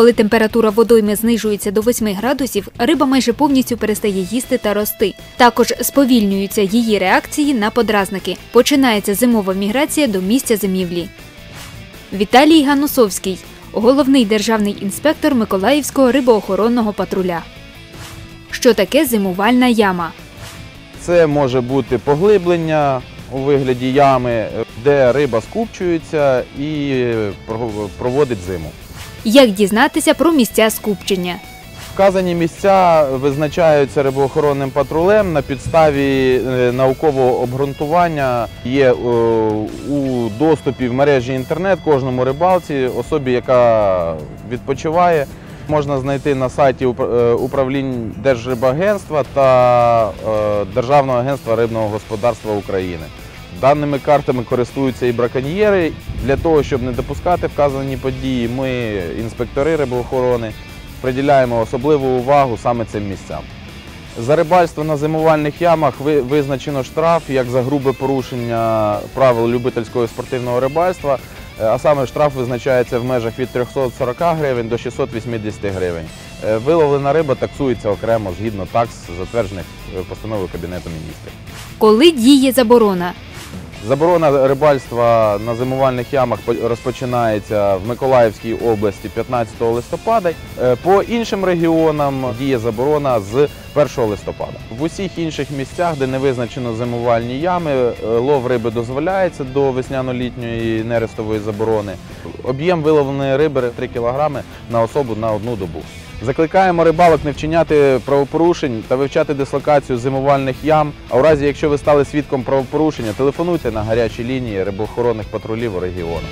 Коли температура водойми знижується до 8 градусів, риба майже повністю перестає їсти та рости. Також сповільнюються її реакції на подразники. Починається зимова міграція до місця зимівлі. Віталій Ганусовський, головний державний інспектор Миколаївського рибоохоронного патруля. Що таке зимувальна яма? Це може бути поглиблення у вигляді ями, де риба скупчується і проводить зиму. Як дізнатися про місця скупчення? Вказані місця визначаються рибоохоронним патрулем на підставі е, наукового обґрунтування. Є е, у доступі в мережі інтернет кожному рибалці, особі, яка відпочиває. Можна знайти на сайті е, управлінь Держрибагентства та Державного агентства рибного господарства України. Даними картами користуються і браконьєри. Для того, щоб не допускати вказані події, ми, інспектори рибоохорони, приділяємо особливу увагу саме цим місцям. За рибальство на зимувальних ямах визначено штраф як за грубе порушення правил любительського спортивного рибальства, е, а саме штраф визначається в межах від 340 гривень до 680 гривень. Е, Виловлена риба таксується окремо згідно такс, затверджених е, постановою Кабінету міністрів. Коли діє заборона? Заборона рибальства на зимувальних ямах розпочинається в Миколаївській області 15 листопада. Е, По іншим регіонам діє заборона з 1 листопада. В усіх інших місцях, де не визначено зимувальні ями, е, лов риби дозволяється до весняно-літньої нерестової заборони. Об'єм виловленої риби 3 кг на особу на одну добу. Закликаємо рибалок не вчиняти правопорушень та вивчати дислокацію зимувальних ям. А у разі, якщо ви стали свідком правопорушення, телефонуйте на гарячі лінії рибоохоронних патрулів регіону.